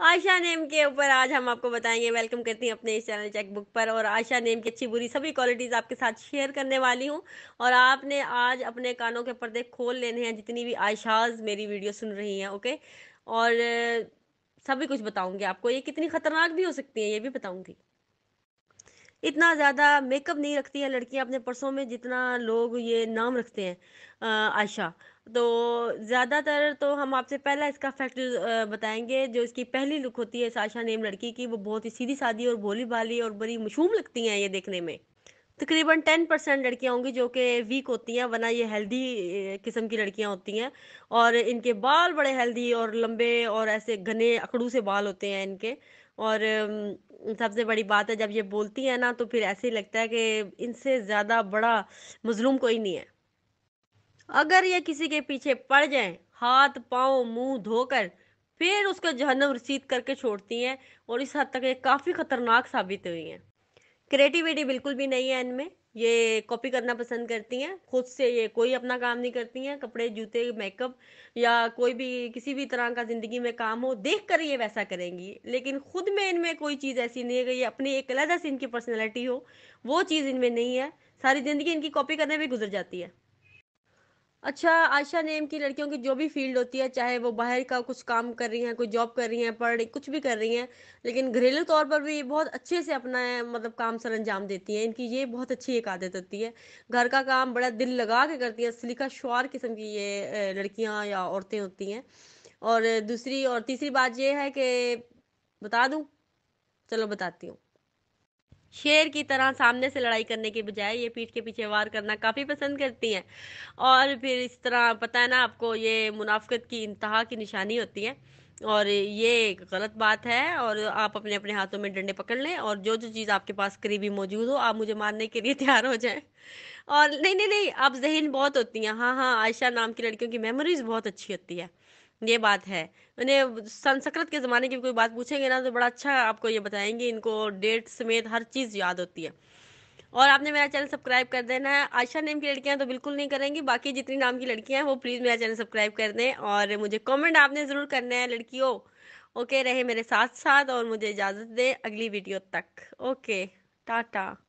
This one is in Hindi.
आयशा नेम के ऊपर आज हम आपको बताएँगे। वेलकम करती हैं अपने इस चैनल चेकबुक पर और आयशा नेम की अच्छी बुरी सभी क्वालिटीज़ आपके साथ शेयर करने वाली हूँ। और आपने आज अपने कानों के पर्दे खोल लेने हैं, जितनी भी आयशाज मेरी वीडियो सुन रही हैं ओके और सभी कुछ बताऊँगी आपको। ये कितनी खतरनाक भी हो सकती है, ये भी बताऊँगी। इतना ज़्यादा मेकअप नहीं रखती है लड़कियाँ अपने पर्सों में जितना लोग ये नाम रखते हैं आयशा। तो ज़्यादातर तो हम आपसे पहला इसका फैक्ट बताएँगे, जो इसकी पहली लुक होती है साशा नेम लड़की की, वो बहुत ही सीधी सादी और भोली भाली और बड़ी मशहूम लगती हैं ये देखने में। तकरीबन टेन परसेंट लड़कियाँ होंगी जो कि वीक होती हैं, वरना ये हेल्दी किस्म की लड़कियाँ होती हैं। और इनके बाल बड़े हेल्दी और लंबे और ऐसे घने अकड़ू से बाल होते हैं इनके। और सबसे बड़ी बात है, जब ये बोलती है ना तो फिर ऐसे ही लगता है कि इनसे ज़्यादा बड़ा मजलूम कोई नहीं है। अगर ये किसी के पीछे पड़ जाए, हाथ, पाँव, मुँह धोकर, फिर उसको जहनम रसीद करके छोड़ती हैं और इस हद तक ये काफ़ी ख़तरनाक साबित हुई हैं। क्रिएटिविटी बिल्कुल भी नहीं है इनमें। ये कॉपी करना पसंद करती हैं, खुद से ये कोई अपना काम नहीं करती हैं, कपड़े, जूते, मेकअप या कोई भी किसी भी तरह का ज़िंदगी में काम हो देख कर ये वैसा करेंगी। लेकिन खुद में इनमें कोई चीज़ ऐसी नहीं है कि ये अपनी एक अलग से इनकी पर्सनैलिटी हो, वो चीज़ इनमें नहीं है। सारी ज़िंदगी इनकी कॉपी करने में गुजर जाती है। अच्छा आशा नेम की लड़कियों की जो भी फ़ील्ड होती है, चाहे वो बाहर का कुछ काम कर रही हैं, कोई जॉब कर रही हैं, पढ़, कुछ भी कर रही हैं, लेकिन घरेलू तौर पर भी बहुत अच्छे से अपना मतलब काम सर अंजाम देती हैं। इनकी ये बहुत अच्छी एक आदत होती है। घर का काम बड़ा दिल लगा के करती हैं, सलीका शुआर किस्म की ये लड़कियाँ या औरतें होती हैं। और दूसरी और तीसरी बात ये है कि बता दूँ? चलो बताती हूँ। शेर की तरह सामने से लड़ाई करने के बजाय ये पीठ के पीछे वार करना काफ़ी पसंद करती हैं। और फिर इस तरह, पता है ना, आपको ये मुनाफ्त की इंतहा की निशानी होती है। और ये एक गलत बात है और आप अपने अपने हाथों में डंडे पकड़ लें और जो जो चीज़ आपके पास करीबी मौजूद हो, आप मुझे मारने के लिए तैयार हो जाएँ। और नहीं नहीं नहीं, आप जहन बहुत होती हैं। हाँ हाँ आयशा नाम की लड़कियों की मेमोरीज बहुत अच्छी होती है। ये बात है। मैंने संस्कृत के ज़माने की कोई बात पूछेंगे ना तो बड़ा अच्छा आपको ये बताएँगे, इनको डेट समेत हर चीज़ याद होती है। और आपने मेरा चैनल सब्सक्राइब कर देना है। आशा नेम की लड़कियाँ तो बिल्कुल नहीं करेंगी, बाकी जितनी नाम की लड़कियाँ हैं, वो प्लीज़ मेरा चैनल सब्सक्राइब कर दें। और मुझे कमेंट आपने ज़रूर करना है, लड़कियों। ओके, रहे मेरे साथ साथ और मुझे इजाज़त दें अगली वीडियो तक। ओके, टाटा।